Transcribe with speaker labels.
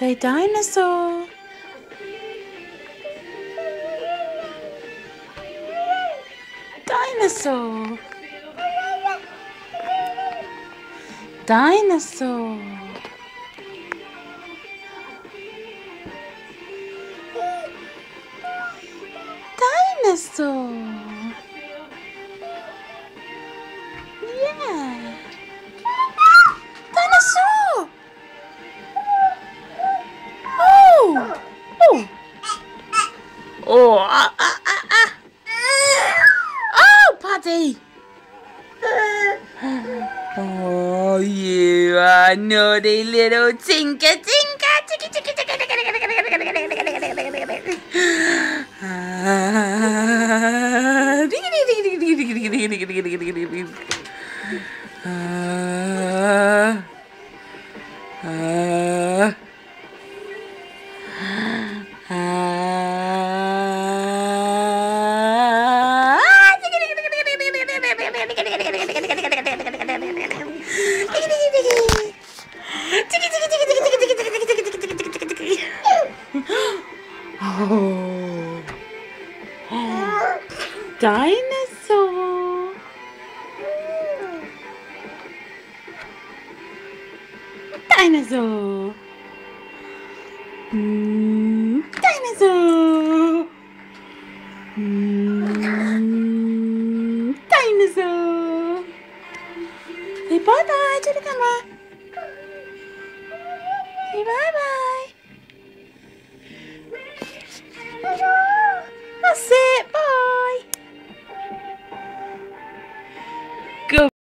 Speaker 1: Say dinosaur. Dinosaur. Dinosaur. Dinosaur. Yeah. Oh. Ah, ah, ah, ah. Oh, Paddy. Oh, you are naughty little tinker tinker. Tinker, tinker, tinker, tinker, tinker, tinker, tinker, tinker, tinker, tinker, tinker, tinker, Oh. Dinosaur. Dinosaur. Mm, dinosaur. Mm, dinosaur. Say bye bye to the camera. Say bye bye. Ah, você